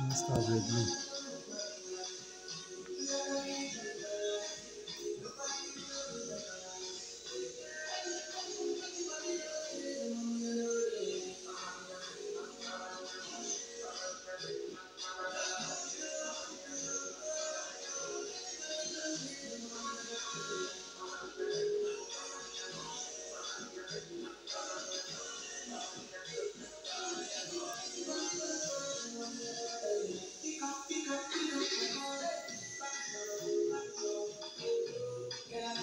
не ставлю дні.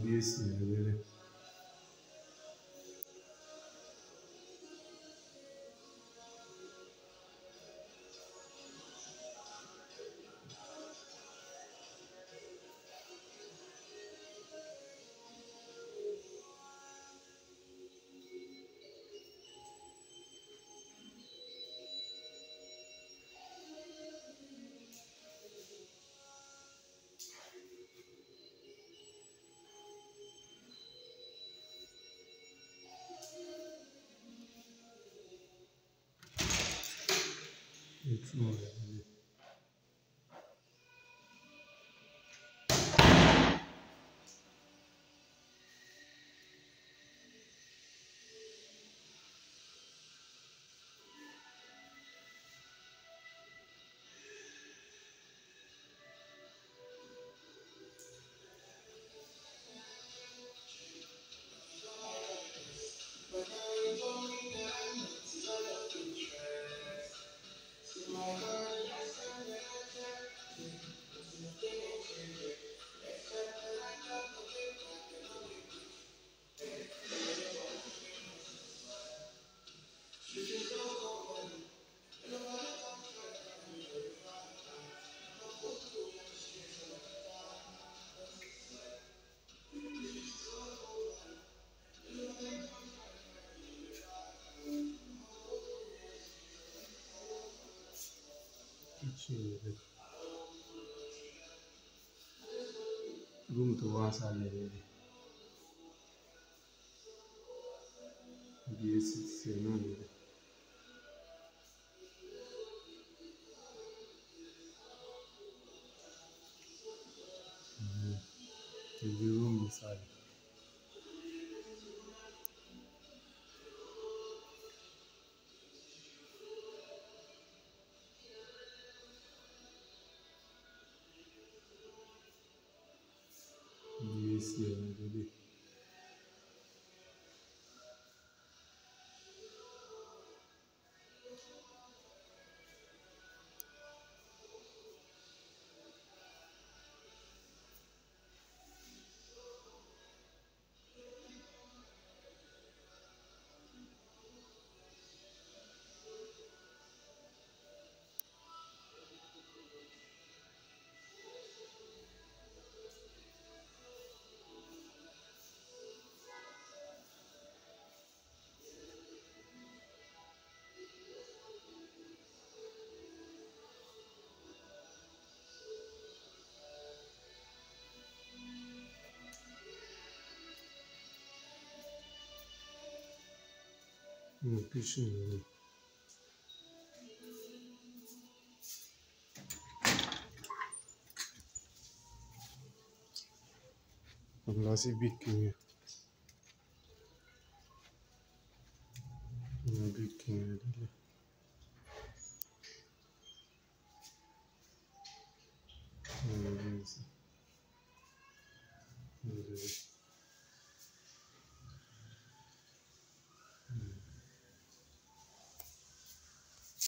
kábíyèsí rẹ̀ いつもよりね Şimdi room to one side already. Yes, it's a no Iya, j a Ну, пиши не Однози биткини. На биткини видели. Не видите. Не видите.